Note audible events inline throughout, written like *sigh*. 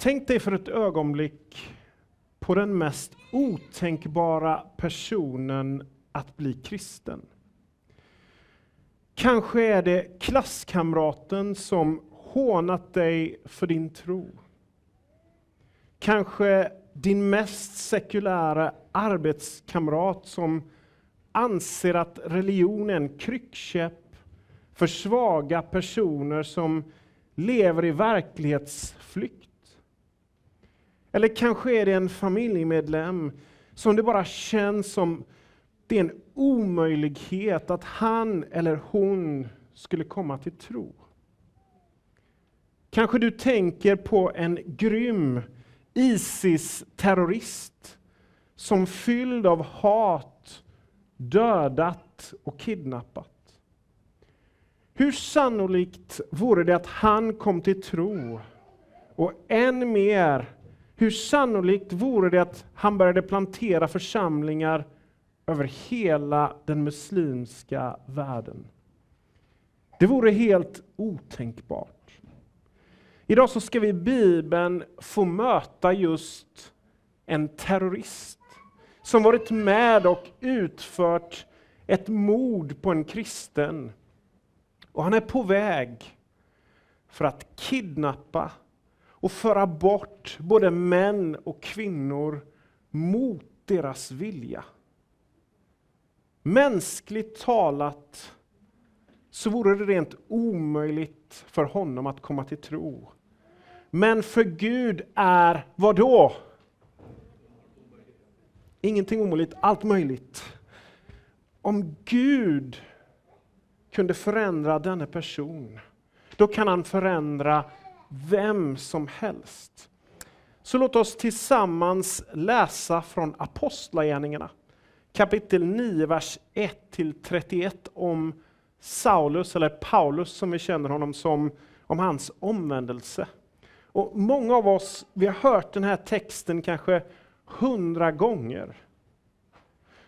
Tänk dig för ett ögonblick på den mest otänkbara personen att bli kristen. Kanske är det klasskamraten som hånat dig för din tro. Kanske din mest sekulära arbetskamrat som anser att religion är en kryckkäpp för svaga personer som lever i verklighetsflykt. Eller kanske är det en familjemedlem som det bara känns som det är en omöjlighet att han eller hon skulle komma till tro. Kanske du tänker på en grym Isis-terrorist som fylld av hat dödat och kidnappat. Hur sannolikt vore det att han kom till tro? Och än mer, hur sannolikt vore det att han började plantera församlingar över hela den muslimska världen? Det vore helt otänkbart. Idag så ska vi i Bibeln få möta just en terrorist som varit med och utfört ett mord på en kristen. Och han är på väg för att kidnappa och föra bort både män och kvinnor mot deras vilja. Mänskligt talat så vore det rent omöjligt för honom att komma till tro. Men för Gud är vad då? Ingenting omöjligt, allt möjligt. Om Gud kunde förändra denna person, då kan han förändra vem som helst. Så låt oss tillsammans läsa från Apostlagärningarna, kapitel 9, vers 1-31 om Saulus, eller Paulus som vi känner honom som, om hans omvändelse. Och många av oss vi har hört den här texten kanske hundra gånger.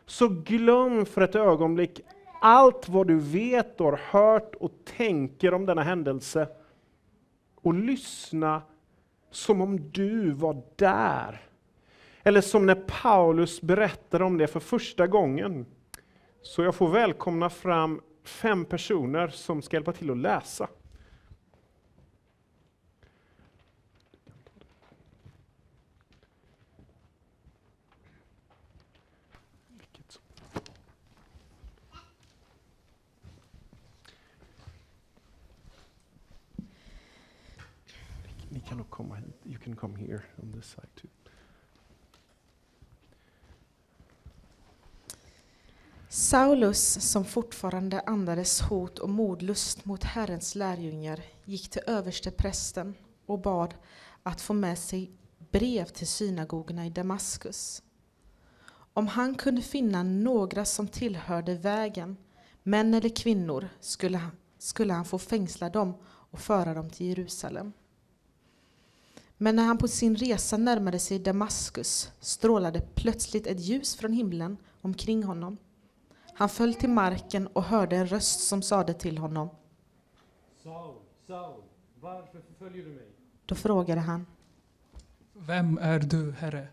Så glöm för ett ögonblick allt vad du vet och har hört och tänker om denna händelse och lyssna som om du var där. Eller som när Paulus berättade om det för första gången. Så jag får välkomna fram fem personer som ska hjälpa till att läsa. Ni kan nog komma hit. You can come here on this side too. Saulus, som fortfarande andades hot och modlust mot Herrens lärjungar, gick till överste prästen och bad att få med sig brev till synagogorna i Damaskus. Om han kunde finna några som tillhörde vägen, män eller kvinnor, skulle han, skulle han få fängsla dem och föra dem till Jerusalem. Men när han på sin resa närmade sig Damaskus strålade plötsligt ett ljus från himlen omkring honom. Han föll till marken och hörde en röst som sade till honom. Saul, Saul, varför förföljer du mig? Då frågade han. Vem är du, Herre?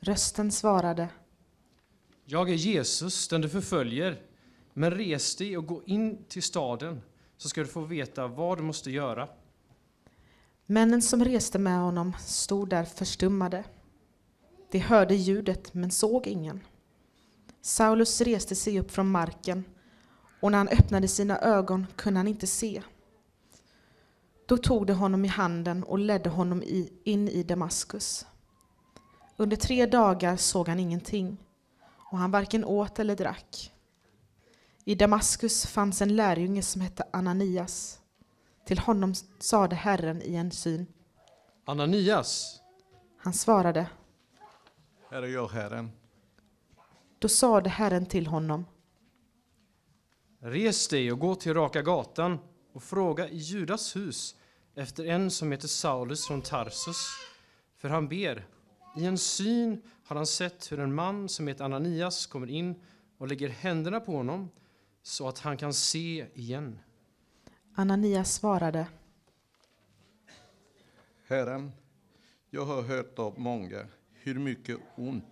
Rösten svarade. Jag är Jesus, den du förföljer. Men res dig och gå in till staden, så ska du få veta vad du måste göra. Männen som reste med honom stod där förstummade. De hörde ljudet men såg ingen. Saulus reste sig upp från marken och när han öppnade sina ögon kunde han inte se. Då tog de honom i handen och ledde honom in i Damaskus. Under tre dagar såg han ingenting och han varken åt eller drack. I Damaskus fanns en lärjunge som hette Ananias. Till honom sade Herren i en syn. Ananias, Han svarade. Här är jag, Herren. Då sade Herren till honom. res dig och gå till Raka gatan och fråga i Judas hus efter en som heter Saulus från Tarsus. För han ber. I en syn har han sett hur en man som heter Ananias kommer in och lägger händerna på honom så att han kan se igen. Ananias svarade. Herren, Jag har hört av många hur mycket ont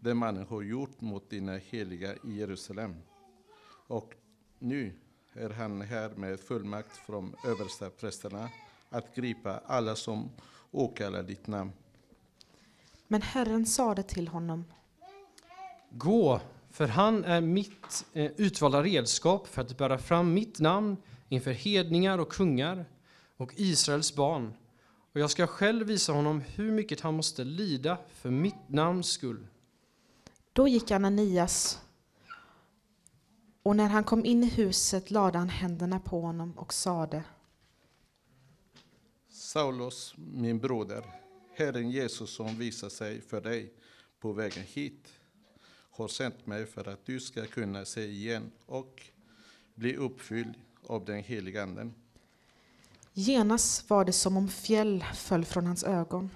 den mannen har gjort mot dina heliga i Jerusalem. Och nu är han här med fullmakt från översteprästerna att gripa alla som åkallar ditt namn. Men Herren sade till honom, Gå, för han är mitt eh, utvalda redskap för att bära fram mitt namn inför hedningar och kungar och Israels barn. Och jag ska själv visa honom hur mycket han måste lida för mitt namns skull. Då gick Ananias och när han kom in i huset lade han händerna på honom och sade Saulos, min broder, Herren Jesus som visar sig för dig på vägen hit har sänt mig för att du ska kunna se igen och bli uppfylld av den heliga Anden. Genast var det som om fjäll föll från hans ögon.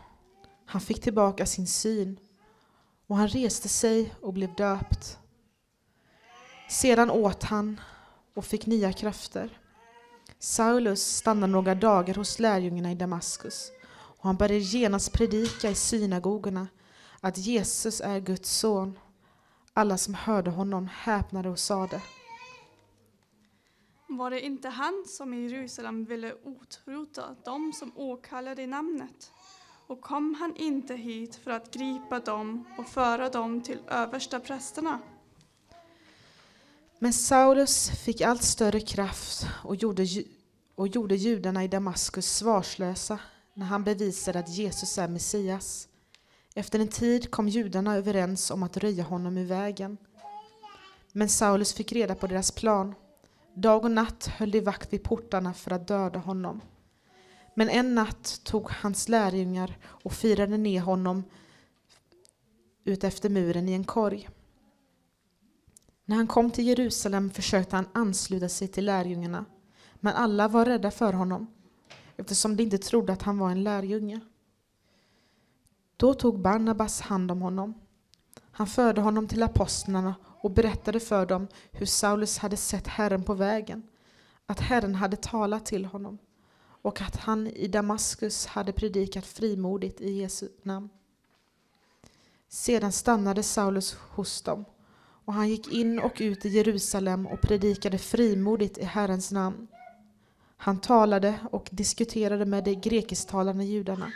Han fick tillbaka sin syn och han reste sig och blev döpt. Sedan åt han och fick nya krafter. Saulus stannade några dagar hos lärjungarna i Damaskus och han började genast predika i synagogorna att Jesus är Guds son. Alla som hörde honom häpnade och sade var det inte han som i Jerusalem ville utrota dem som åkallade namnet? Och kom han inte hit för att gripa dem och föra dem till översta prästerna? Men Saulus fick allt större kraft och gjorde, och gjorde judarna i Damaskus svarslösa när han bevisade att Jesus är Messias. Efter en tid kom judarna överens om att röja honom ur vägen. Men Saulus fick reda på deras plan. Dag och natt höll de vakt vid portarna för att döda honom. Men en natt tog hans lärjungar och firade ner honom ut efter muren i en korg. När han kom till Jerusalem försökte han ansluta sig till lärjungarna, men alla var rädda för honom eftersom de inte trodde att han var en lärjunge. Då tog Barnabas hand om honom. Han förde honom till apostlarna och berättade för dem hur Saulus hade sett Herren på vägen, att Herren hade talat till honom och att han i Damaskus hade predikat frimodigt i Jesu namn. Sedan stannade Saulus hos dem och han gick in och ut i Jerusalem och predikade frimodigt i Herrens namn. Han talade och diskuterade med de grekisktalande judarna,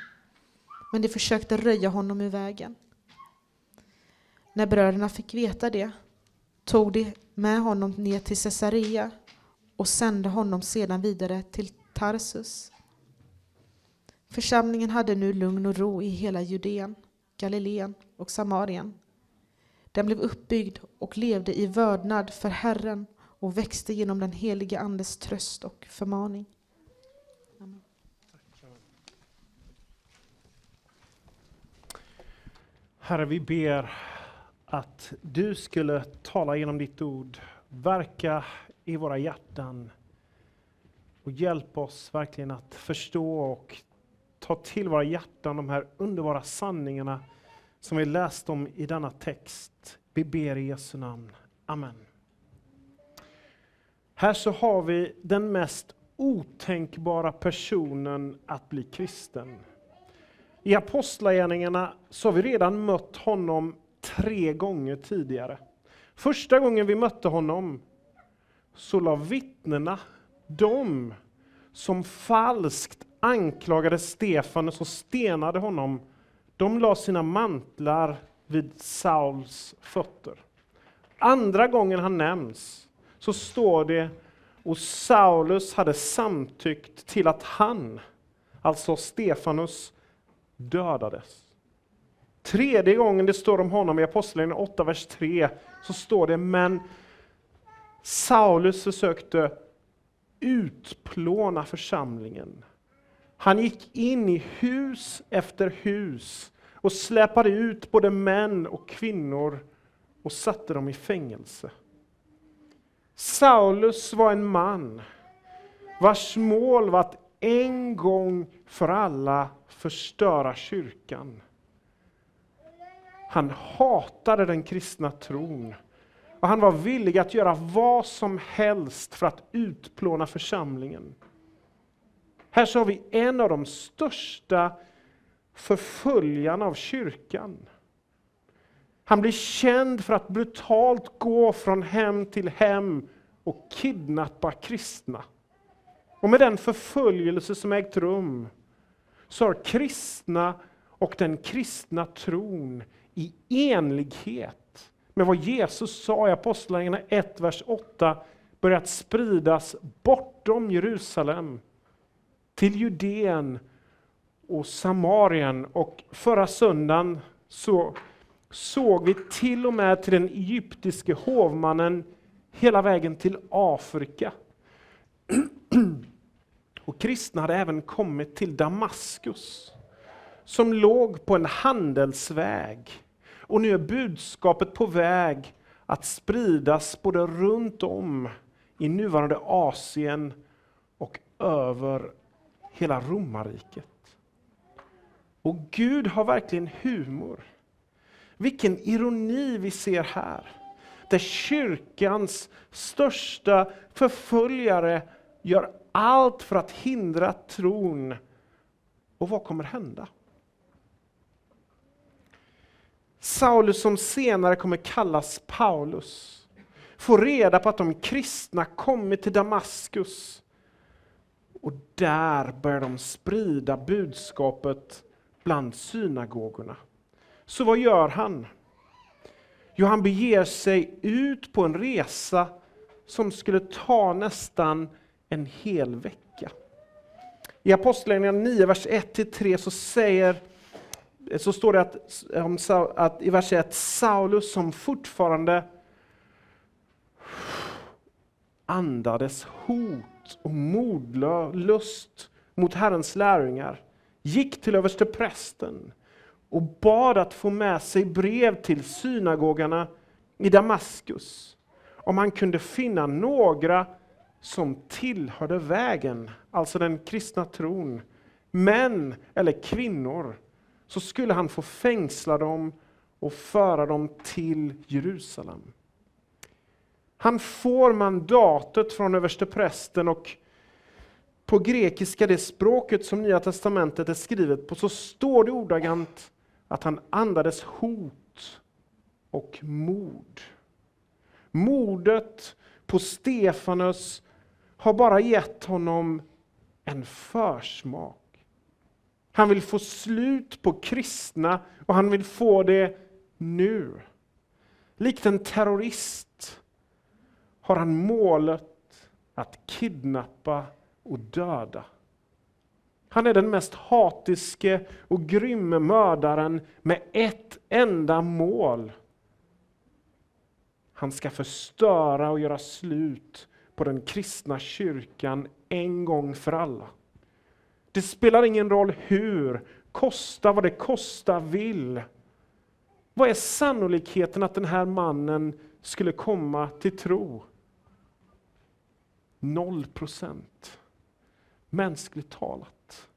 men de försökte röja honom ur vägen. När bröderna fick veta det tog de med honom ner till Caesarea och sände honom sedan vidare till Tarsus. Församlingen hade nu lugn och ro i hela Judeen, Galileen och Samarien. Den blev uppbyggd och levde i vördnad för Herren och växte genom den helige Andes tröst och förmaning. Herre, vi ber att du skulle tala genom ditt ord, verka i våra hjärtan och hjälp oss verkligen att förstå och ta till våra hjärtan de här underbara sanningarna som vi läst om i denna text. Vi ber i Jesu namn. Amen. Här så har vi den mest otänkbara personen att bli kristen. I Apostlagärningarna så har vi redan mött honom tre gånger tidigare. Första gången vi mötte honom så la vittnena, de som falskt anklagade Stefanus och stenade honom, de la sina mantlar vid Sauls fötter. Andra gången han nämns så står det och Saulus hade samtyckt till att han, alltså Stefanus, dödades. Tredje gången det står om honom i Apostlagärningarna 8, vers 3, så står det men Saulus försökte utplåna församlingen. Han gick in i hus efter hus och släpade ut både män och kvinnor och satte dem i fängelse. Saulus var en man vars mål var att en gång för alla förstöra kyrkan. Han hatade den kristna tron och han var villig att göra vad som helst för att utplåna församlingen. Här så har vi en av de största förföljarna av kyrkan. Han blir känd för att brutalt gå från hem till hem och kidnappa kristna. Och med den förföljelse som ägt rum så har kristna och den kristna tron i enlighet med vad Jesus sa i Apostlagärningarna 1, vers 8 börjat spridas bortom Jerusalem till Judeen och Samarien. Och förra söndagen så såg vi till och med till den egyptiske hovmannen hela vägen till Afrika. *clears throat* Och kristna hade även kommit till Damaskus, som låg på en handelsväg. Och nu är budskapet på väg att spridas både runt om i nuvarande Asien och över hela romarriket. Och Gud har verkligen humor. Vilken ironi vi ser här. Där kyrkans största förföljare gör allt för att hindra tron. Och vad kommer hända? Saulus, som senare kommer kallas Paulus, får reda på att de kristna kommit till Damaskus. Och där börjar de sprida budskapet bland synagogorna. Så vad gör han? Jo, han beger sig ut på en resa som skulle ta nästan en hel vecka. I Apostlagärningarna 9, vers 1-3 så säger så står det att, om, att i vers 1, Saulus som fortfarande andades hot och modlust mot Herrens lärjungar, gick till översteprästen och bad att få med sig brev till synagogorna i Damaskus, om han kunde finna några som tillhörde vägen, alltså den kristna tron, män eller kvinnor, så skulle han få fängsla dem och föra dem till Jerusalem. Han får mandatet från översteprästen och på grekiska, det språket som Nya Testamentet är skrivet på, så står det ordagrant att han andades hot och mord. Mordet på Stefanus har bara gett honom en försmak. Han vill få slut på kristna och han vill få det nu. Likt en terrorist har han målet att kidnappa och döda. Han är den mest hatiske och grymme mördaren med ett enda mål. Han ska förstöra och göra slut på den kristna kyrkan en gång för alla. Det spelar ingen roll hur, kosta vad det kosta vill. Vad är sannolikheten att den här mannen skulle komma till tro? Noll procent. Mänskligt talat.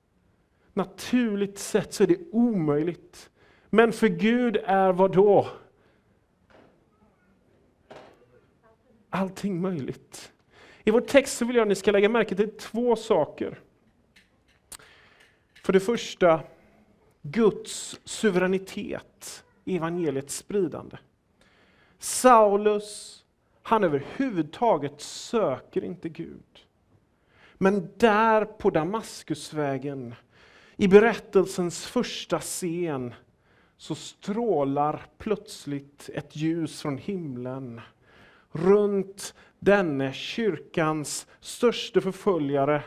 Naturligt sett så är det omöjligt. Men för Gud är vad då? Allting möjligt. I vår text så vill jag att ni ska lägga märke till två saker. För det första, Guds suveränitet i evangeliets spridande. Saulus, han överhuvudtaget söker inte Gud. Men där på Damaskusvägen, i berättelsens första scen, så strålar plötsligt ett ljus från himlen runt denne kyrkans största förföljare.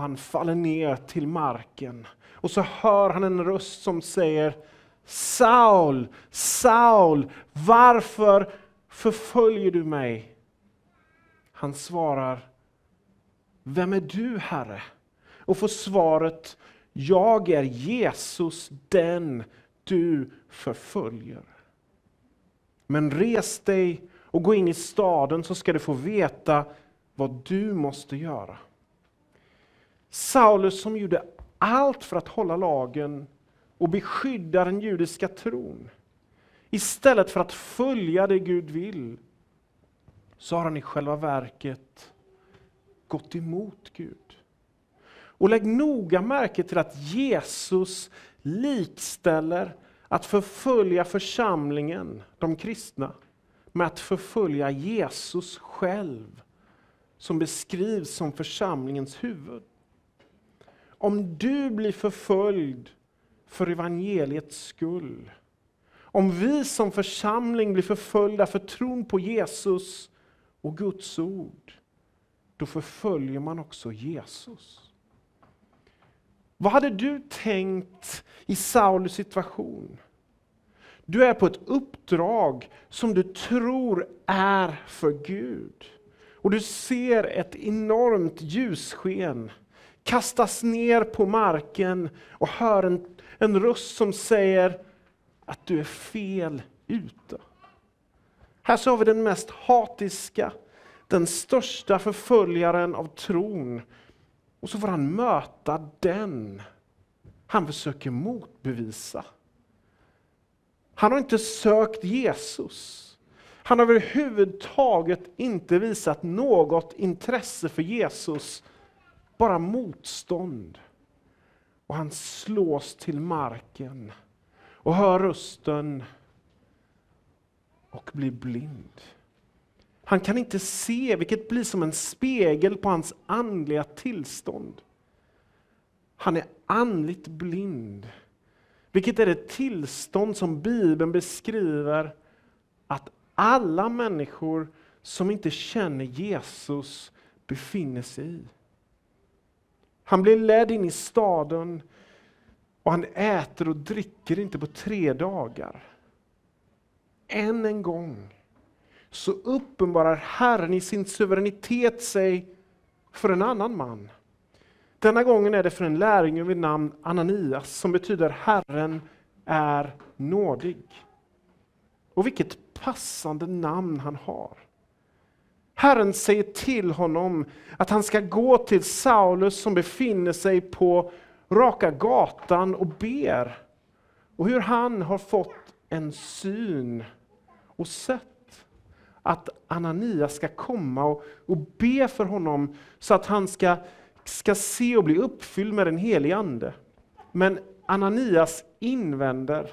Och han faller ner till marken. Och så hör han en röst som säger Saul, Saul, varför förföljer du mig? Han svarar Vem är du, Herre? Och får svaret Jag är Jesus, den du förföljer. Men res dig och gå in i staden så ska du få veta vad du måste göra. Saulus som gjorde allt för att hålla lagen och beskydda den judiska tron. Istället för att följa det Gud vill, så har han i själva verket gått emot Gud. Och lägg noga märke till att Jesus likställer att förfölja församlingen, de kristna, med att förfölja Jesus själv, som beskrivs som församlingens huvud. Om du blir förföljd för evangeliets skull, om vi som församling blir förföljda för tron på Jesus och Guds ord, då förföljer man också Jesus. Vad hade du tänkt i Saulus situation? Du är på ett uppdrag som du tror är för Gud. Och du ser ett enormt ljussken kastas ner på marken och hör en, en röst som säger att du är fel ute. Här så har vi den mest hatiska, den största förföljaren av tron. Och så får han möta den han försöker motbevisa. Han har inte sökt Jesus. Han har överhuvudtaget inte visat något intresse för Jesus, bara motstånd. Och han slås till marken och hör rösten och blir blind. Han kan inte se, vilket blir som en spegel på hans andliga tillstånd. Han är andligt blind, vilket är det tillstånd som Bibeln beskriver att alla människor som inte känner Jesus befinner sig i. Han blir ledd in i staden och han äter och dricker inte på tre dagar. Än en gång så uppenbarar Herren i sin suveränitet sig för en annan man. Denna gången är det för en lärjunge vid namn Ananias som betyder Herren är nådig. Och vilket passande namn han har. Herren säger till honom att han ska gå till Saulus som befinner sig på raka gatan och ber. Och hur han har fått en syn och sett att Ananias ska komma och, och be för honom så att han ska, ska se och bli uppfylld med den helige Ande. Men Ananias invänder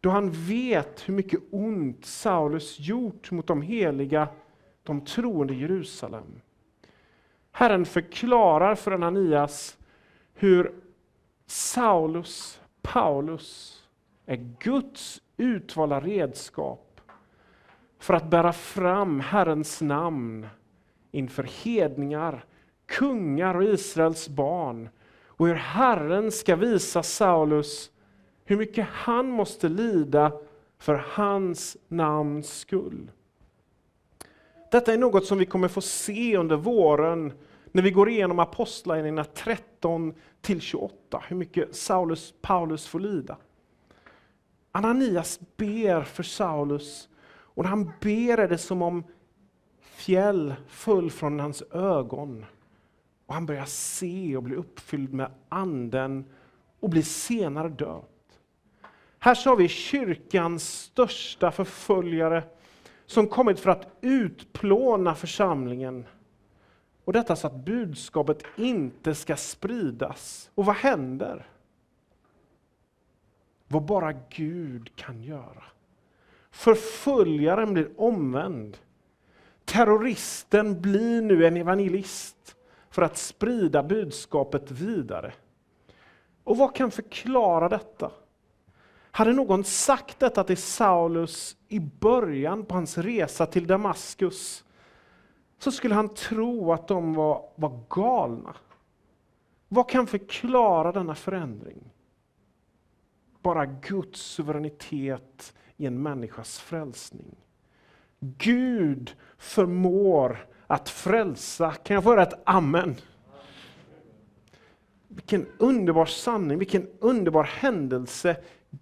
då han vet hur mycket ont Saulus gjort mot de heliga, de troende i Jerusalem. Herren förklarar för Ananias hur Saulus, Paulus, är Guds utvalda redskap för att bära fram Herrens namn inför hedningar, kungar och Israels barn. Och hur Herren ska visa Saulus hur mycket han måste lida för hans namns skull. Detta är något som vi kommer få se under våren när vi går igenom Apostlagärningarna 13 till 28, hur mycket Saulus, Paulus får lida. Ananias ber för Saulus och när han ber är det som om fjäll föll från hans ögon. Och han börjar se och bli uppfylld med anden och blir senare död. Här så har vi kyrkans största förföljare som kommit för att utplåna församlingen. Och detta så att budskapet inte ska spridas. Och vad händer? Vad bara Gud kan göra. Förföljaren blir omvänd. Terroristen blir nu en evangelist för att sprida budskapet vidare. Och vad kan förklara detta? Hade någon sagt detta till Saulus i början på hans resa till Damaskus så skulle han tro att de var, var galna. Vad kan förklara denna förändring? Bara Guds suveränitet i en människas frälsning. Gud förmår att frälsa. Kan jag få höra ett amen? Vilken underbar sanning, vilken underbar händelse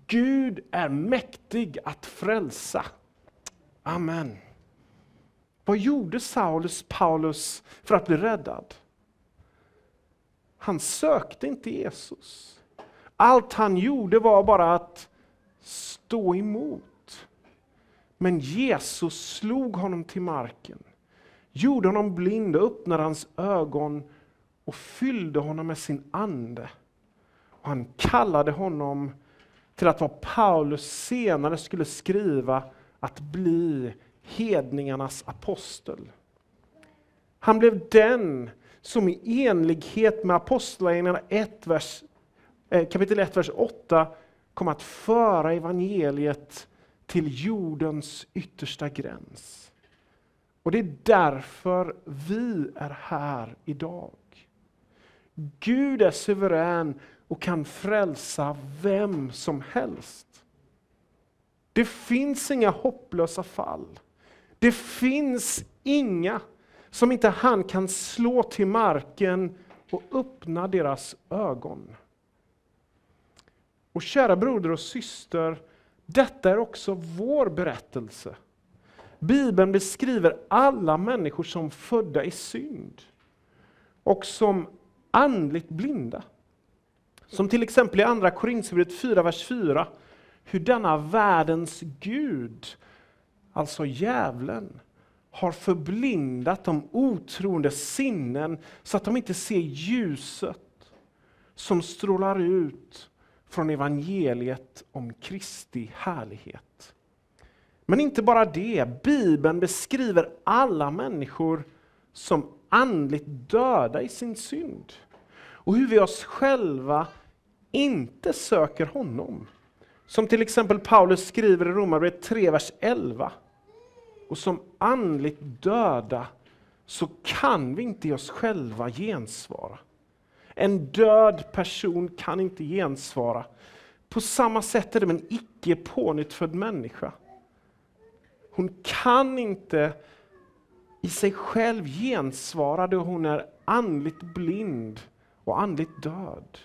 Gud är mäktig att frälsa. Amen. Vad gjorde Saulus Paulus för att bli räddad? Han sökte inte Jesus. Allt han gjorde var bara att stå emot. Men Jesus slog honom till marken, gjorde honom blind och öppnade hans ögon och fyllde honom med sin ande. Och han kallade honom till att vad Paulus senare skulle skriva att bli hedningarnas apostel. Han blev den som i enlighet med Apostlagärningarna eh, kapitel 1, vers 8 kom att föra evangeliet till jordens yttersta gräns. Och det är därför vi är här idag. Gud är suverän och kan frälsa vem som helst. Det finns inga hopplösa fall. Det finns inga som inte han kan slå till marken och öppna deras ögon. Och kära broder och syster, detta är också vår berättelse. Bibeln beskriver alla människor som födda i synd och som andligt blinda. Som till exempel i Andra Korinthierbrevet 4, vers 4, hur denna världens Gud, alltså djävulen, har förblindat de otroende sinnen så att de inte ser ljuset som strålar ut från evangeliet om Kristi härlighet. Men inte bara det, Bibeln beskriver alla människor som andligt döda i sin synd. Och hur vi oss själva inte söker honom. Som till exempel Paulus skriver i Romarbrevet 3, vers 11. Och som andligt döda så kan vi inte i oss själva gensvara. En död person kan inte gensvara. På samma sätt är det med en icke pånyttfödd människa. Hon kan inte i sig själv gensvara då hon är andligt blind och andligt död.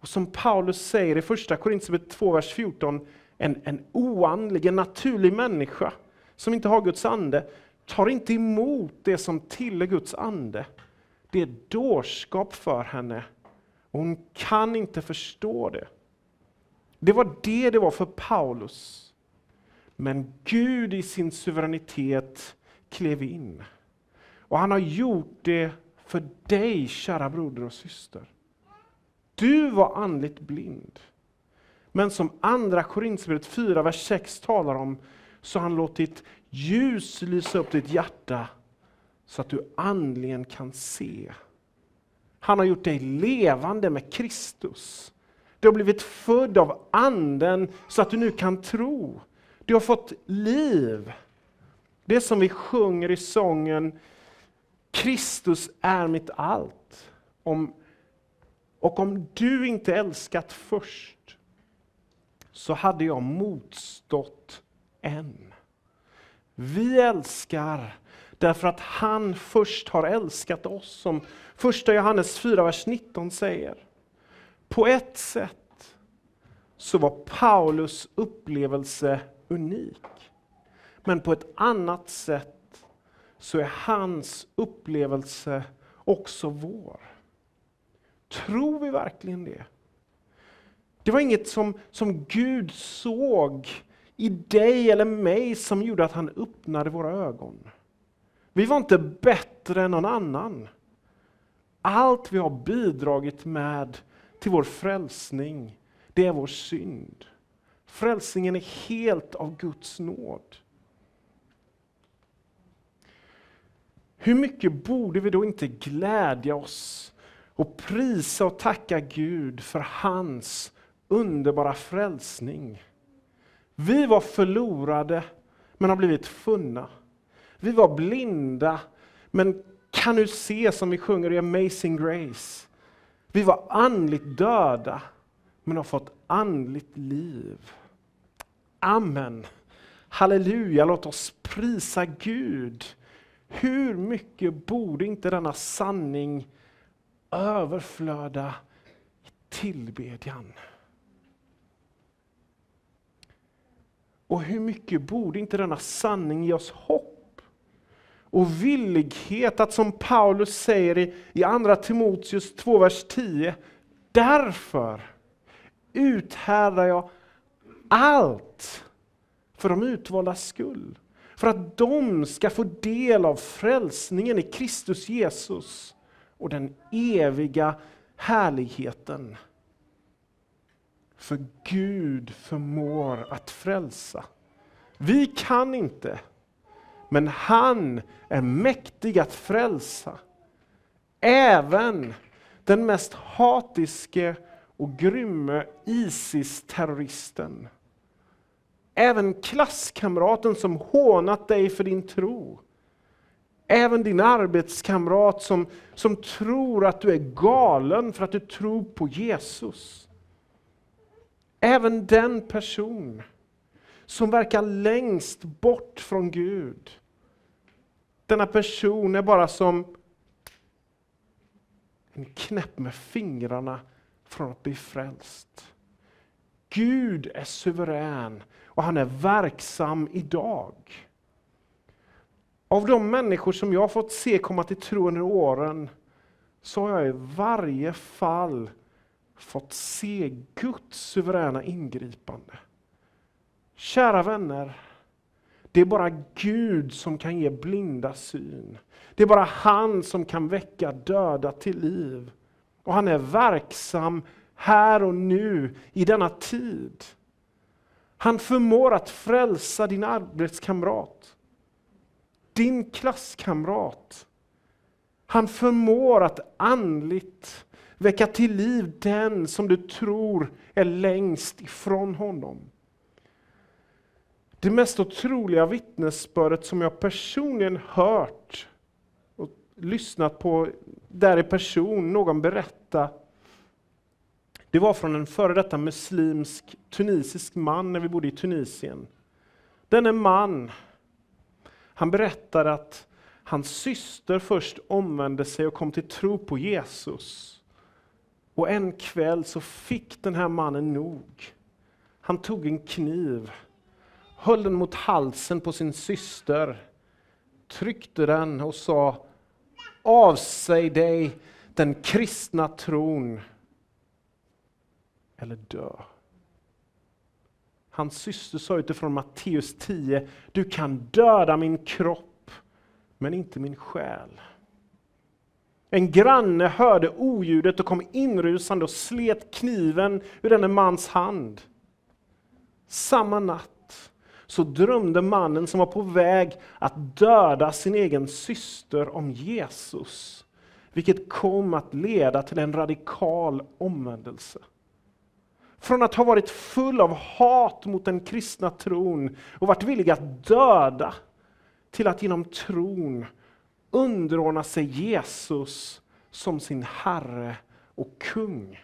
Och som Paulus säger i första Korinthierbrevet 2, vers 14, en, en oandlig, en naturlig människa som inte har Guds ande, tar inte emot det som tillhör Guds ande. Det är dårskap för henne. Och hon kan inte förstå det. Det var det det var för Paulus. Men Gud i sin suveränitet klev in. Och han har gjort det för dig, kära broder och syster. Du var andligt blind. Men som andra Korinthierbrevet 4, vers 6 talar om, så har han låtit ljus lysa upp ditt hjärta så att du andligen kan se. Han har gjort dig levande med Kristus. Du har blivit född av anden så att du nu kan tro. Du har fått liv. Det som vi sjunger i sången Kristus är mitt allt. Om, och om du inte älskat först så hade jag motstått än. Vi älskar därför att han först har älskat oss, som första Johannes 4, vers 19 säger. På ett sätt så var Paulus upplevelse unik. Men på ett annat sätt så är hans upplevelse också vår. Tror vi verkligen det? Det var inget som, som Gud såg i dig eller mig som gjorde att han öppnade våra ögon. Vi var inte bättre än någon annan. Allt vi har bidragit med till vår frälsning, det är vår synd. Frälsningen är helt av Guds nåd. Hur mycket borde vi då inte glädja oss och prisa och tacka Gud för hans underbara frälsning. Vi var förlorade, men har blivit funna. Vi var blinda, men kan nu se som vi sjunger i Amazing Grace. Vi var andligt döda, men har fått andligt liv. Amen. Halleluja, låt oss prisa Gud. Hur mycket borde inte denna sanning överflöda i tillbedjan? Och hur mycket borde inte denna sanning ge oss hopp och villighet att som Paulus säger i, i Andra Timoteus 2, vers 10. Därför uthärdar jag allt för de utvaldas skull. För att de ska få del av frälsningen i Kristus Jesus och den eviga härligheten. För Gud förmår att frälsa. Vi kan inte, men han är mäktig att frälsa. Även den mest hatiske och grymme Isis-terroristen. Även klasskamraten som hånat dig för din tro. Även din arbetskamrat som, som tror att du är galen för att du tror på Jesus. Även den person som verkar längst bort från Gud. Denna person är bara som en knäpp med fingrarna från att bli frälst. Gud är suverän och han är verksam idag. Av de människor som jag har fått se komma till tro under åren så har jag i varje fall fått se Guds suveräna ingripande. Kära vänner, det är bara Gud som kan ge blinda syn. Det är bara han som kan väcka döda till liv. Och han är verksam här och nu i denna tid. Han förmår att frälsa din arbetskamrat, din klasskamrat. Han förmår att andligt väcka till liv den som du tror är längst ifrån honom. Det mest otroliga vittnesbördet som jag personligen hört och lyssnat på där i person, någon berätta, det var från en före detta muslimsk tunisisk man när vi bodde i Tunisien. Denne man, han berättade att hans syster först omvände sig och kom till tro på Jesus. Och en kväll så fick den här mannen nog. Han tog en kniv, höll den mot halsen på sin syster, tryckte den och sa Avsäg dig den kristna tron eller dö. Hans syster sa utifrån Matteus 10, du kan döda min kropp, men inte min själ. En granne hörde oljudet och kom inrusande och slet kniven ur denne mans hand. Samma natt så drömde mannen som var på väg att döda sin egen syster om Jesus, vilket kom att leda till en radikal omvändelse. Från att ha varit full av hat mot den kristna tron och varit villig att döda, till att genom tron underordna sig Jesus som sin Herre och kung.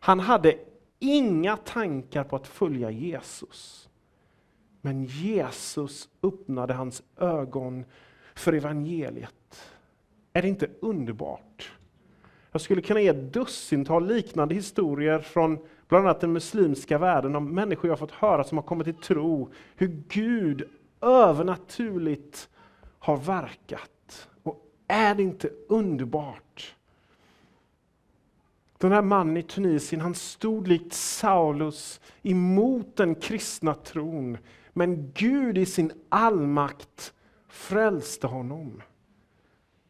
Han hade inga tankar på att följa Jesus. Men Jesus öppnade hans ögon för evangeliet. Är det inte underbart? Jag skulle kunna ge ett dussintal liknande historier från bland annat den muslimska världen om människor jag fått höra som har kommit till tro, hur Gud övernaturligt har verkat. Och Är det inte underbart? Den här mannen i Tunisien, han stod likt Saulus emot den kristna tron. Men Gud i sin allmakt frälste honom.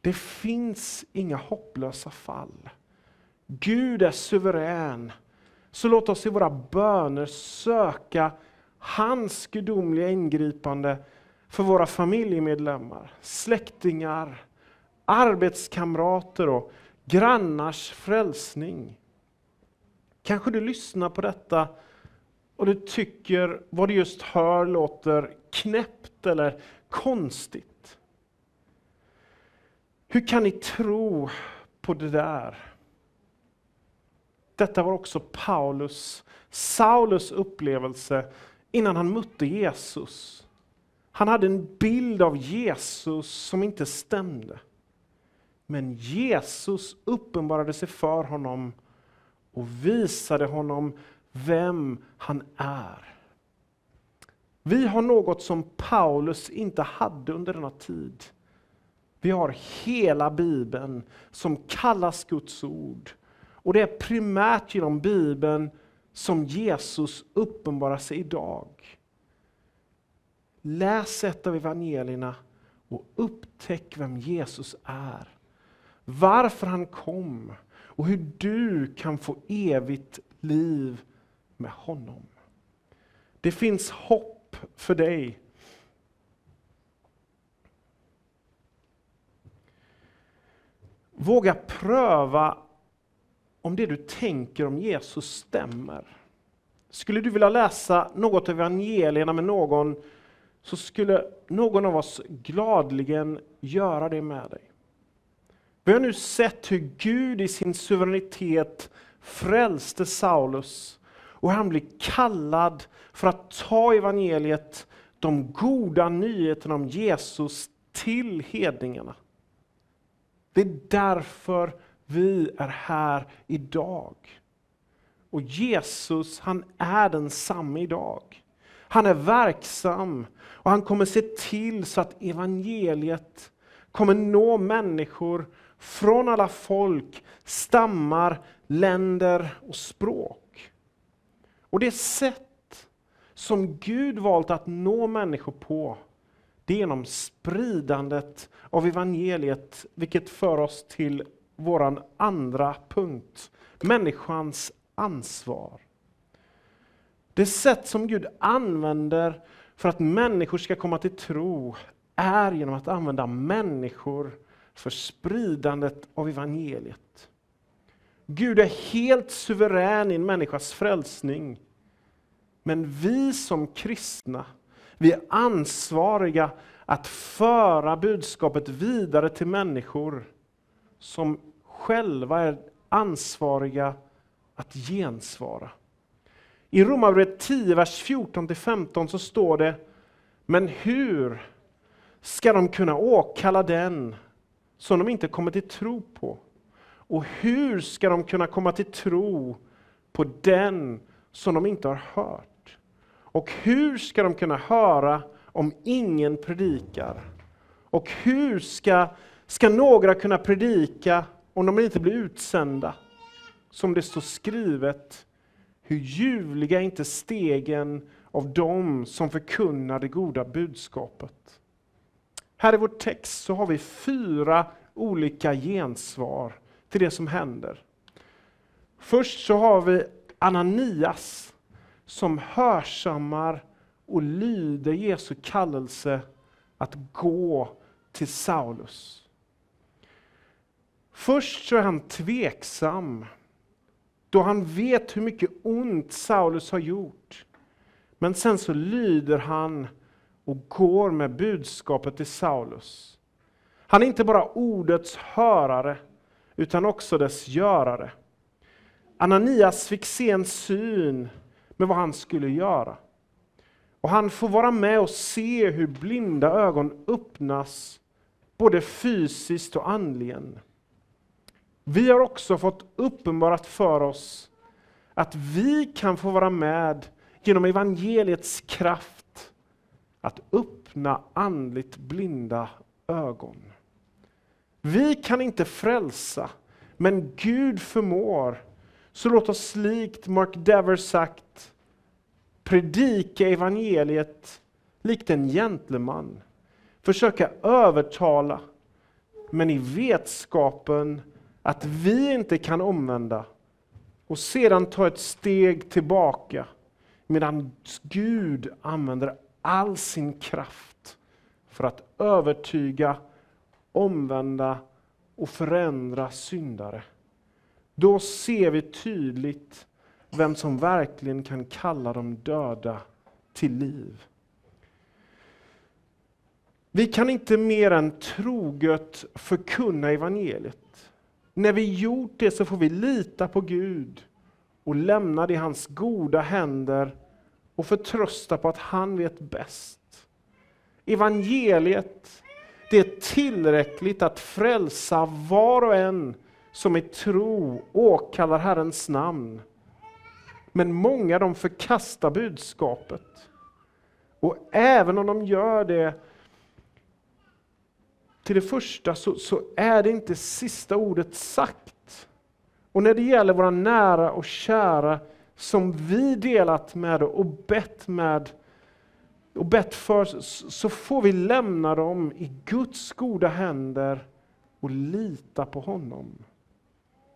Det finns inga hopplösa fall. Gud är suverän. Så låt oss i våra böner söka hans gudomliga ingripande för våra familjemedlemmar, släktingar, arbetskamrater och grannars frälsning. Kanske du lyssnar på detta och du tycker vad du just hör låter knäppt eller konstigt. Hur kan ni tro på det där? Detta var också Paulus, Saulus upplevelse innan han mötte Jesus. Han hade en bild av Jesus som inte stämde. Men Jesus uppenbarade sig för honom och visade honom vem han är. Vi har något som Paulus inte hade under denna tid. Vi har hela Bibeln som kallas Guds ord. Och det är primärt genom Bibeln som Jesus uppenbarar sig idag. Läs ett av evangelierna och upptäck vem Jesus är. varför han kom och hur du kan få evigt liv med honom. Det finns hopp för dig. Våga pröva om det du tänker om Jesus stämmer. Skulle du vilja läsa något av evangelierna med någon så skulle någon av oss gladligen göra det med dig. Vi har nu sett hur Gud i sin suveränitet frälste Saulus och han blir kallad för att ta evangeliet, de goda nyheterna om Jesus, till hedningarna. Det är därför vi är här idag. Och Jesus, han är densamme idag. Han är verksam och han kommer se till så att evangeliet kommer nå människor från alla folk, stammar, länder och språk. Och det sätt som Gud valt att nå människor på, det är genom spridandet av evangeliet, vilket för oss till vår andra punkt, människans ansvar. Det sätt som Gud använder för att människor ska komma till tro är genom att använda människor för spridandet av evangeliet. Gud är helt suverän i en människas frälsning. Men vi som kristna, vi är ansvariga att föra budskapet vidare till människor som själva är ansvariga att gensvara. I Romarbrevet 10, vers 14-15 så står det Men hur ska de kunna åkalla den som de inte kommer till tro på? Och hur ska de kunna komma till tro på den som de inte har hört? Och hur ska de kunna höra om ingen predikar? Och hur ska, ska några kunna predika om de inte blir utsända? Som det står skrivet, hur ljuvliga är inte stegen av dem som förkunnar det goda budskapet. Här i vår text så har vi fyra olika gensvar till det som händer. Först så har vi Ananias som hörsammar och lyder Jesu kallelse att gå till Saulus. Först så är han tveksam då han vet hur mycket ont Saulus har gjort. Men sen så lyder han och går med budskapet till Saulus. Han är inte bara ordets hörare, utan också dess görare. Ananias fick se en syn med vad han skulle göra. Och han får vara med och se hur blinda ögon öppnas, både fysiskt och andligen. Vi har också fått uppenbarat för oss att vi kan få vara med genom evangeliets kraft att öppna andligt blinda ögon. Vi kan inte frälsa, men Gud förmår. Så låt oss likt Mark Dever sagt predika evangeliet likt en gentleman. Försöka övertala, men i vetskapen att vi inte kan omvända och sedan ta ett steg tillbaka medan Gud använder all sin kraft för att övertyga, omvända och förändra syndare. Då ser vi tydligt vem som verkligen kan kalla de döda till liv. Vi kan inte mer än troget förkunna evangeliet. När vi gjort det så får vi lita på Gud och lämna det i hans goda händer och förtrösta på att han vet bäst. Evangeliet, det är tillräckligt att frälsa var och en som i tro åkallar Herrens namn. Men många de förkastar budskapet. Och även om de gör det till det första så, så, är det inte sista ordet sagt. Och när det gäller våra nära och kära som vi delat med och bett med och bett för, så får vi lämna dem i Guds goda händer och lita på honom.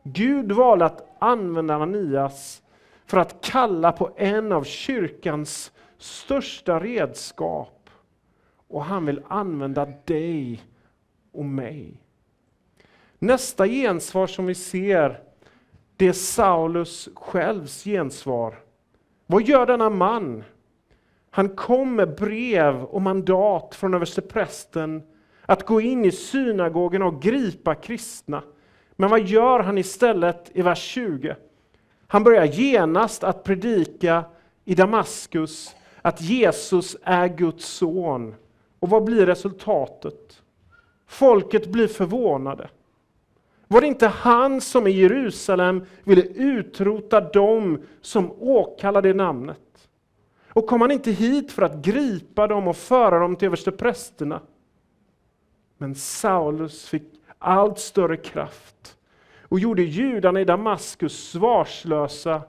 Gud valde att använda Ananias för att kalla på en av kyrkans största redskap. Och han vill använda dig och mig. Nästa gensvar som vi ser, det är Saulus självs gensvar. Vad gör denna man? Han kom med brev och mandat från översteprästen att gå in i synagogen och gripa kristna. Men vad gör han istället i vers 20? Han börjar genast att predika i Damaskus att Jesus är Guds son. Och vad blir resultatet? Folket blir förvånade. Var det inte han som i Jerusalem ville utrota dem som åkallade namnet? Och kom han inte hit för att gripa dem och föra dem till översteprästerna? Men Saulus fick allt större kraft och gjorde judarna i Damaskus svarslösa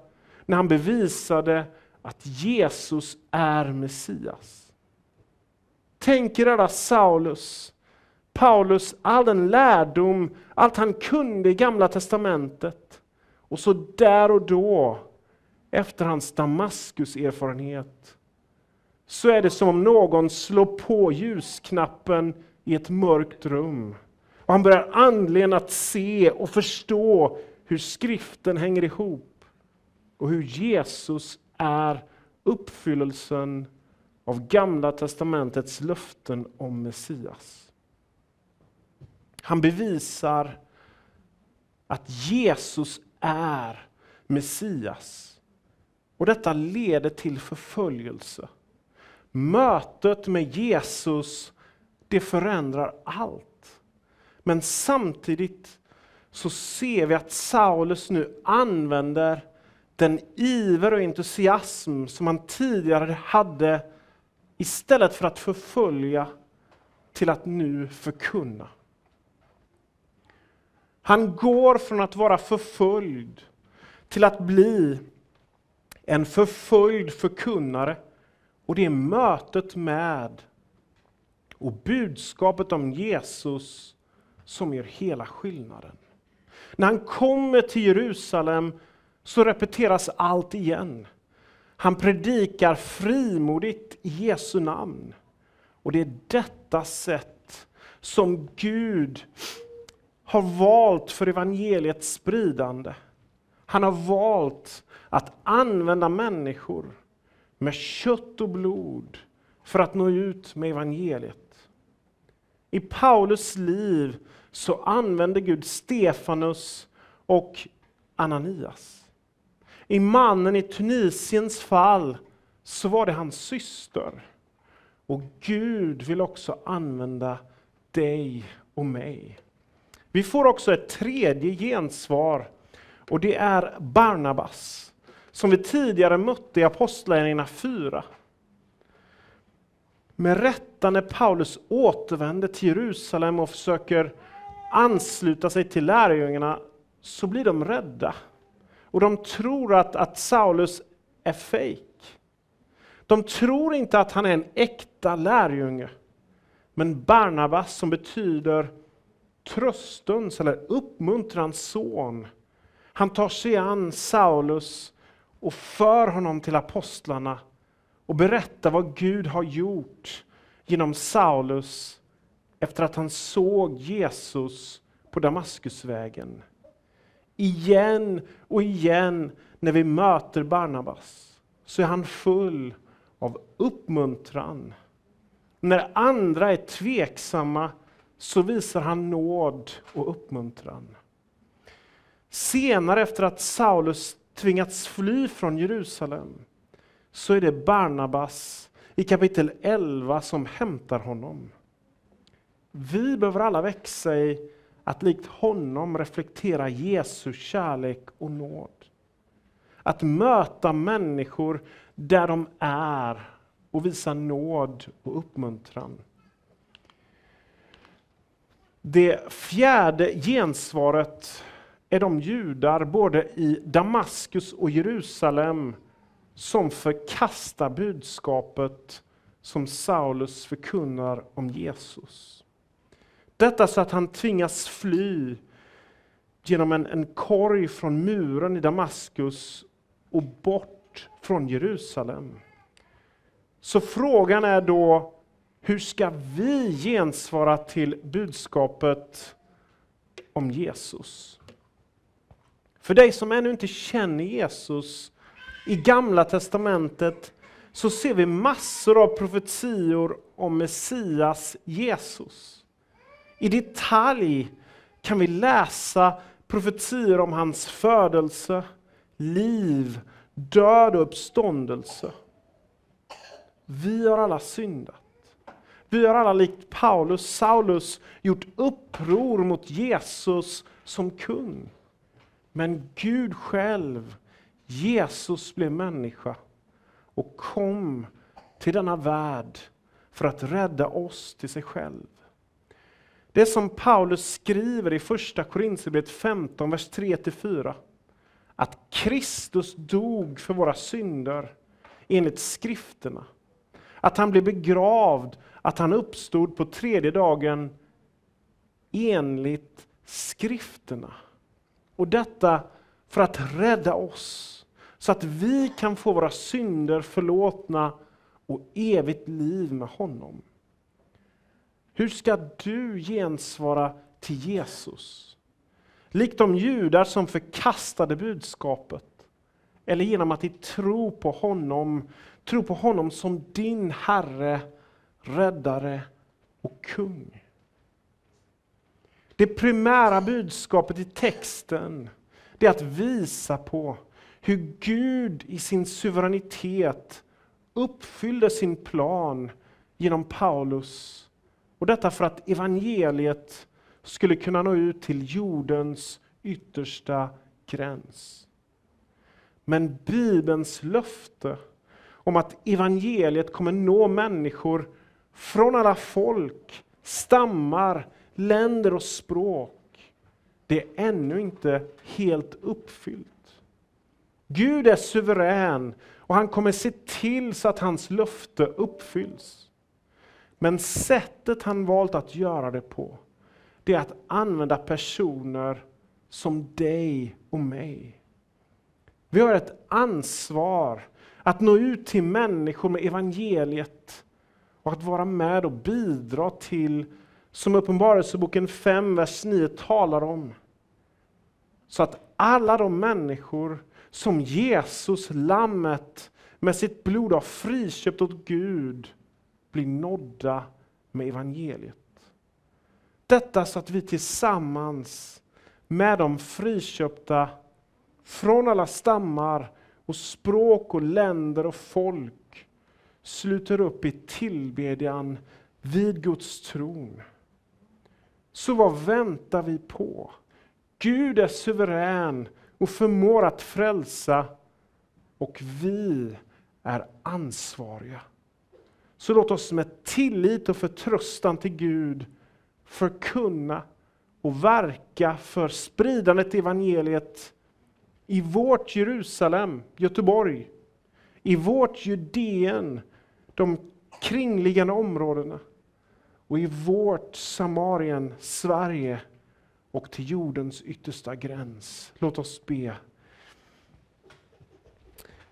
när han bevisade att Jesus är Messias. Tänk er alla Saulus, Paulus, all den lärdom, allt han kunde i Gamla Testamentet. Och så där och då, efter hans Damaskus-erfarenhet, så är det som om någon slår på ljusknappen i ett mörkt rum. Och han börjar andligen att se och förstå hur skriften hänger ihop och hur Jesus är uppfyllelsen av Gamla testamentets löften om Messias. Han bevisar att Jesus är Messias. Och detta leder till förföljelse. Mötet med Jesus, det förändrar allt. Men samtidigt så ser vi att Saulus nu använder den iver och entusiasm som han tidigare hade istället för att förfölja till att nu förkunna. Han går från att vara förföljd till att bli en förföljd förkunnare. Och det är mötet med och budskapet om Jesus som gör hela skillnaden. När han kommer till Jerusalem så repeteras allt igen. Han predikar frimodigt i Jesu namn. Och det är detta sätt som Gud har valt för evangeliets spridande. Han har valt att använda människor med kött och blod för att nå ut med evangeliet. I Paulus liv så använde Gud Stefanus och Ananias. I mannen i Tunisiens fall så var det hans syster. Och Gud vill också använda dig och mig. Vi får också ett tredje gensvar och det är Barnabas som vi tidigare mötte i Apostlagärningarna 4. Med rätta när Paulus återvänder till Jerusalem och försöker ansluta sig till lärjungarna så blir de rädda. Och de tror att, att Saulus är fejk. De tror inte att han är en äkta lärjunge. Men Barnabas som betyder tröstens eller uppmuntrans son. Han tar sig an Saulus och för honom till apostlarna och berättar vad Gud har gjort genom Saulus efter att han såg Jesus på Damaskusvägen. Igen och igen när vi möter Barnabas så är han full av uppmuntran. När andra är tveksamma så visar han nåd och uppmuntran. Senare efter att Saulus tvingats fly från Jerusalem så är det Barnabas i kapitel 11 som hämtar honom. Vi behöver alla växa i att likt honom reflektera Jesu kärlek och nåd. Att möta människor där de är och visa nåd och uppmuntran. Det fjärde gensvaret är de judar både i Damaskus och Jerusalem som förkastar budskapet som Saulus förkunnar om Jesus. Detta så att han tvingas fly genom en, en korg från muren i Damaskus och bort från Jerusalem. Så frågan är då, hur ska vi gensvara till budskapet om Jesus? För dig som ännu inte känner Jesus, i Gamla Testamentet så ser vi massor av profetior om Messias Jesus. I detalj kan vi läsa profetior om hans födelse, liv, död och uppståndelse. Vi har alla syndat. Vi har alla likt Paulus, Saulus, gjort uppror mot Jesus som kung. Men Gud själv, Jesus blev människa och kom till denna värld för att rädda oss till sig själv. Det som Paulus skriver i första Korinthierbrevet 15, vers 3-4. Att Kristus dog för våra synder enligt skrifterna. Att han blev begravd, att han uppstod på tredje dagen enligt skrifterna. Och detta för att rädda oss, så att vi kan få våra synder förlåtna och evigt liv med honom. Hur ska du gensvara till Jesus? Likt de judar som förkastade budskapet. Eller genom att i tro på honom, tro på honom som din Herre, Räddare och Kung. Det primära budskapet i texten är att visa på hur Gud i sin suveränitet uppfyllde sin plan genom Paulus. Och detta för att evangeliet skulle kunna nå ut till jordens yttersta gräns. Men Bibelns löfte om att evangeliet kommer nå människor från alla folk, stammar, länder och språk, det är ännu inte helt uppfyllt. Gud är suverän och han kommer se till så att hans löfte uppfylls. Men sättet han valt att göra det på, det är att använda personer som dig och mig. Vi har ett ansvar att nå ut till människor med evangeliet och att vara med och bidra till, som Uppenbarelseboken 5, vers 9 talar om, så att alla de människor som Jesus, lammet, med sitt blod har friköpt åt Gud, blir nådda med evangeliet. Detta så att vi tillsammans med de friköpta från alla stammar och språk och länder och folk sluter upp i tillbedjan vid Guds tron. Så vad väntar vi på? Gud är suverän och förmår att frälsa och vi är ansvariga. Så låt oss med tillit och förtröstan till Gud förkunna och verka för spridandet i evangeliet i vårt Jerusalem, Göteborg, i vårt Judeen, de kringliggande områdena och i vårt Samarien, Sverige och till jordens yttersta gräns. Låt oss be.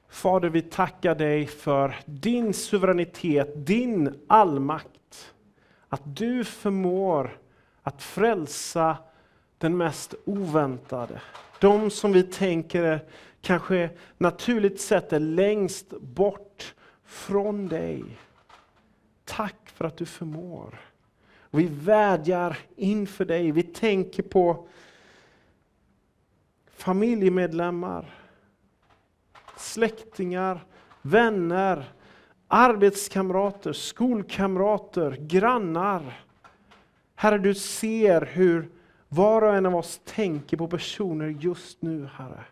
Fader, vi tackar dig för din suveränitet, din allmakt. Att du förmår att frälsa den mest oväntade. De som vi tänker kanske naturligt sett är längst bort från dig. Tack för att du förmår. Vi vädjar inför dig. Vi tänker på familjemedlemmar, släktingar, vänner, arbetskamrater, skolkamrater, grannar. Herre, du ser hur var och en av oss tänker på personer just nu, Herre.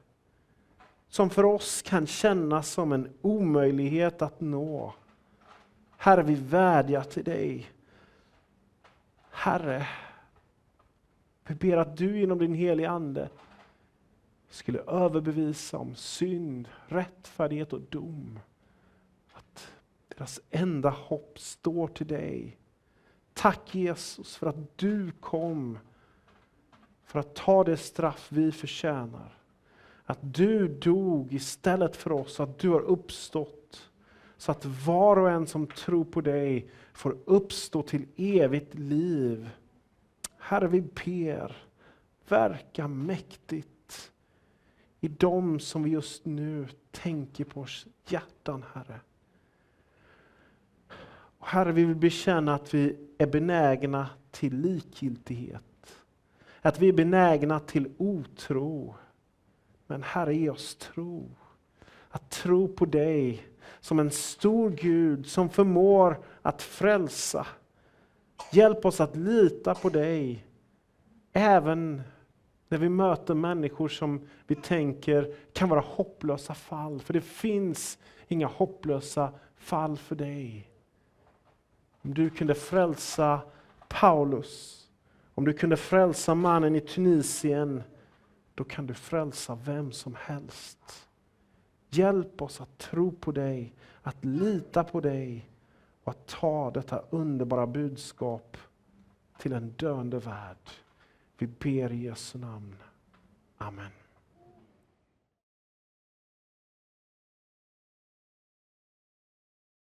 Som för oss kan kännas som en omöjlighet att nå. Herre, vi vädjar till dig Herre, vi ber att du genom din heliga Ande skulle överbevisa om synd, rättfärdighet och dom. Att deras enda hopp står till dig. Tack Jesus för att du kom för att ta det straff vi förtjänar. Att du dog istället för oss, att du har uppstått. Så att var och en som tror på dig får uppstå till evigt liv. Herre, vi ber, verka mäktigt i dem som vi just nu tänker på hjärtan, Herre. Och herre, vi vill bekänna att vi är benägna till likgiltighet. Att vi är benägna till otro. Men Herre, ge oss tro. Att tro på dig som en stor Gud som förmår att frälsa. Hjälp oss att lita på dig, även när vi möter människor som vi tänker kan vara hopplösa fall. För det finns inga hopplösa fall för dig. Om du kunde frälsa Paulus, om du kunde frälsa mannen i Tunisien, då kan du frälsa vem som helst. Hjälp oss att tro på dig, att lita på dig och att ta detta underbara budskap till en döende värld. Vi ber i Jesu namn. Amen.